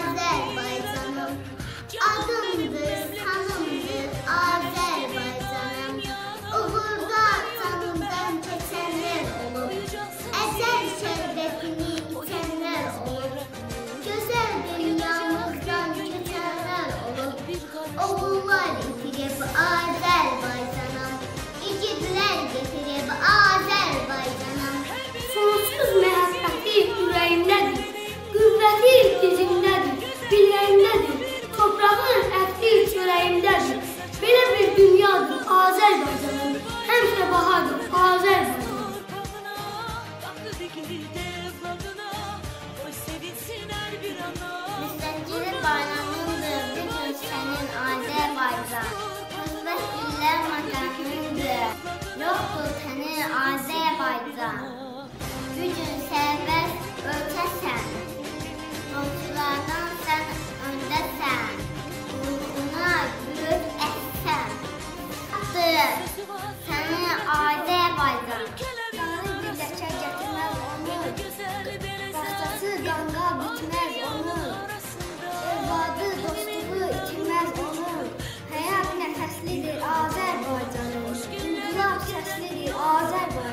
Azerbaycanım Adımdır, sanımdır Azerbaycanım Uğurda canımdan keçenler olur Eser şerbetini içenler olur Güzel dünyamızdan geçenler olur Oğullar itirip Azerbaycanım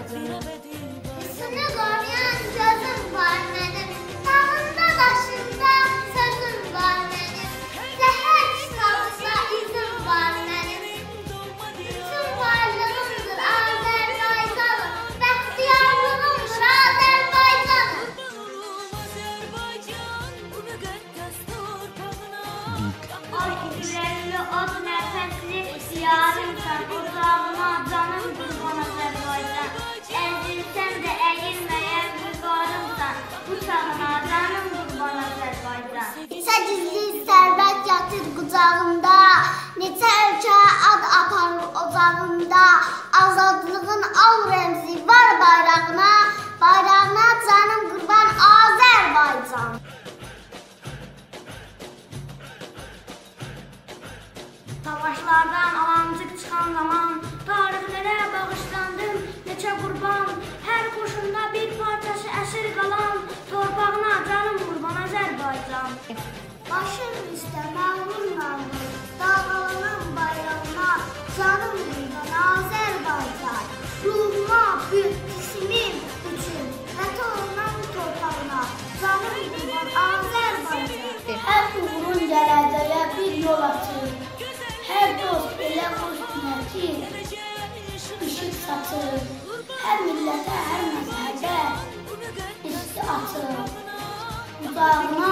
Hissini qoruyan gözüm var mənim. Dağında daşında sözüm var mənim. Zəhər kitabında izim var mənim. Bütün varlığımdır Azərbaycanım. Bəxtiyarlığımdır Azərbaycanım. Ay ürəkli, od nəfəsli, diyarımsan, ocağıma canım qurban Azərbaycan. Qucağında, neçə ölkə ad aparır ocağında. Azadlığın al rəmzi var bayrağına, bayrağına canım qurban Azərbaycan. Savaşlardan alancıq çıxan zaman yol açır. Hər dost elə xoşdur ki, işıq saçır. Hər millətə, hər məzhəbə isti açır. Uzağına